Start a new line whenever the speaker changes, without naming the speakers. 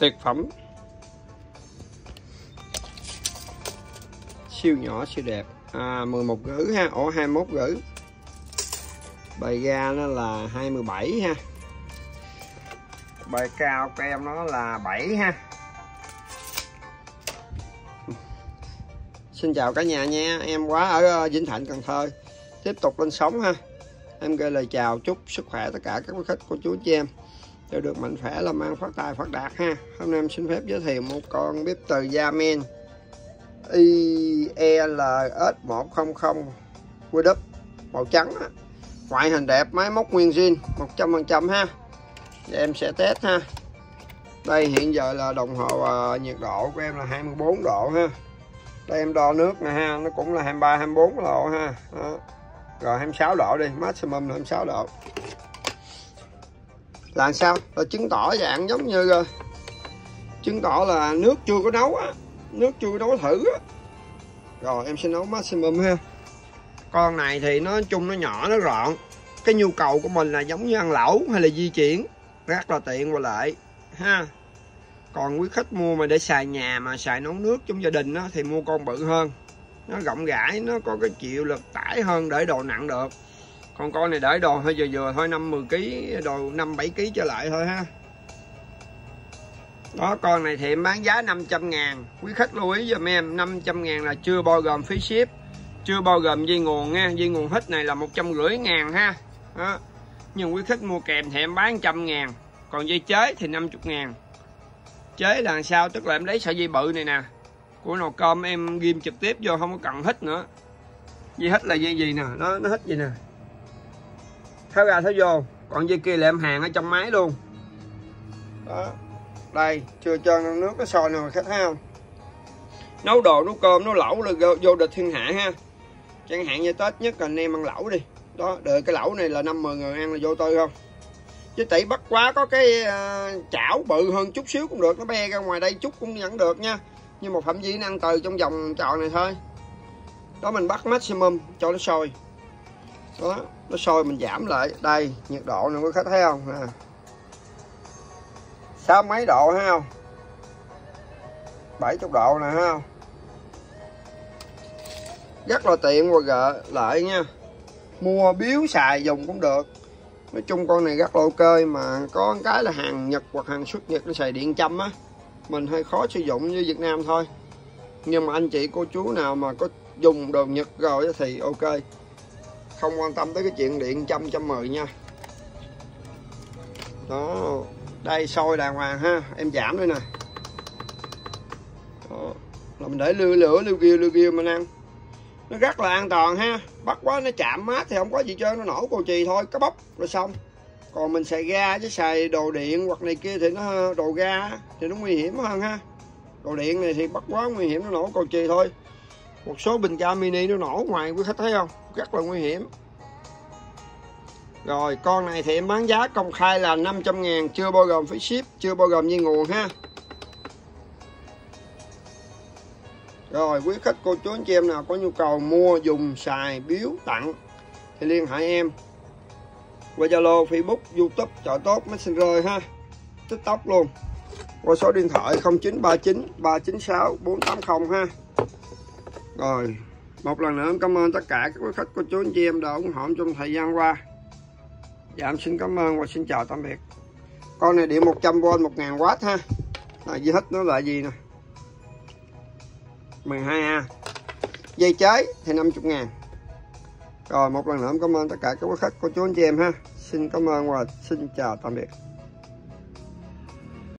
tuyệt phẩm. Siêu nhỏ siêu đẹp. À, 11 gửi ha. Ổ 21 gửi. Bài ga nó là 27 ha. Bài cao của em nó là 7 ha. Xin chào cả nhà nha. Em quá ở ờ, Vĩnh Thạnh Cần Thơ. Tiếp tục lên sóng ha. Em gửi lời chào chúc sức khỏe tất cả các quý khách cô chú chị em đều được mạnh khỏe làm ăn phát tài phát đạt ha. Hôm nay em xin phép giới thiệu một con bếp từ Yamen IELS 100 QW màu trắng á. ngoại hình đẹp máy móc nguyên zin 100% ha. Và em sẽ test ha. Đây hiện giờ là đồng hồ uh, nhiệt độ của em là 24 độ ha. Đây em đo nước nè ha nó cũng là 23 24 độ ha. Đó. rồi 26 độ đi maximum là 26 độ là sao? Là chứng tỏ dạng giống như uh, chứng tỏ là nước chưa có nấu á. Nước chưa nấu thử á. Rồi em sẽ nấu maximum ha. Con này thì nó chung nó nhỏ nó gọn cái nhu cầu của mình là giống như ăn lẩu hay là di chuyển. Rất là tiện và lợi ha. Còn quý khách mua mà để xài nhà mà xài nấu nước trong gia đình đó, thì mua con bự hơn. Nó rộng rãi nó có cái chịu lực tải hơn để đồ nặng được con con này để đồ hơi vừa vừa thôi 50 kg đồ 5 7 kg trở lại thôi ha. Đó, con này thì em bán giá 500 ngàn. Quý khách lưu ý giùm em 500 ngàn là chưa bao gồm phí ship, chưa bao gồm dây nguồn nha. Dây nguồn hít này là một trăm rưỡi ngàn ha. Đó. nhưng quý khách mua kèm thì em bán 100 ngàn. Còn dây chế thì 50 ngàn. Chế là sao? Tức là em lấy sợi dây bự này nè. Của nồi cơm em ghim trực tiếp vô, không có cần hít nữa. Dây hít là dây gì nè? Nó nó hít gì nè? Tháo ra tháo vô. Còn dây kia là em hàng ở trong máy luôn. Đó. Đây chưa cho nước nó sôi nào khách thấy không? Nấu đồ nấu cơm nấu lẩu là vô địch thiên hạ ha. Chẳng hạn như tết nhất là anh em ăn lẩu đi. Đó đợi cái lẩu này là năm mười người ăn là vô tư không? Chứ tỷ bắt quá có cái uh, chảo bự hơn chút xíu cũng được nó be ra ngoài đây chút cũng vẫn được nha. Nhưng mà phạm vi nó ăn từ trong vòng trò này thôi. Đó mình bắt maximum cho nó sôi đó, nó sôi mình giảm lại. Đây, nhiệt độ nè, quý khách thấy không? Nè. Sáu mấy độ, thấy không? Bảy chục độ nè, thấy không? Rất là tiện và gợ lại nha. Mua biếu xài dùng cũng được. Nói chung con này rất là ok mà có cái là hàng nhật hoặc hàng xuất nhật nó xài điện châm á. Mình hơi khó sử dụng như việt nam thôi. Nhưng mà anh chị, cô chú nào mà có dùng đồ nhật rồi thì ok không quan tâm tới cái chuyện điện trăm trăm mười nha. Đó, đây sôi đàng hoàng ha, em giảm đây nè. Đó. là mình để lưa lửa, lưu kêu lưu kêu mình ăn nó rất là an toàn ha, bắt quá nó chạm mát thì không có gì trơn, nó nổ cầu chì thôi, có bóc rồi xong. Còn mình xài ga chứ xài đồ điện hoặc này kia thì nó, đồ ga thì nó nguy hiểm hơn ha. Đồ điện này thì bắt quá nguy hiểm, nó nổ cầu chì thôi một số bình ga mini nó nổ ngoài quý khách thấy không rất là nguy hiểm rồi con này thì em bán giá công khai là 500 ngàn chưa bao gồm phí ship chưa bao gồm nhiên nguồn ha Rồi quý khách cô chú anh chị em nào có nhu cầu mua dùng xài biếu tặng thì liên hệ em qua Zalo, Facebook, YouTube, chợ tốt, Messenger ha. TikTok luôn. Qua số điện thoại 0939 396 480 ha. Rồi, một lần nữa em cảm ơn tất cả các quý khách cô chú anh chị em đã ủng hộ trong thời gian qua. Dạ em xin cảm ơn và xin chào tạm biệt. Con này điện 100V 1000W ha. Là gì hết nó là gì nè. 12A dây trái thì 50 ngàn rồi một lần nữa cảm ơn tất cả các quý khách cô chú anh chị em ha xin cảm ơn và xin chào tạm biệt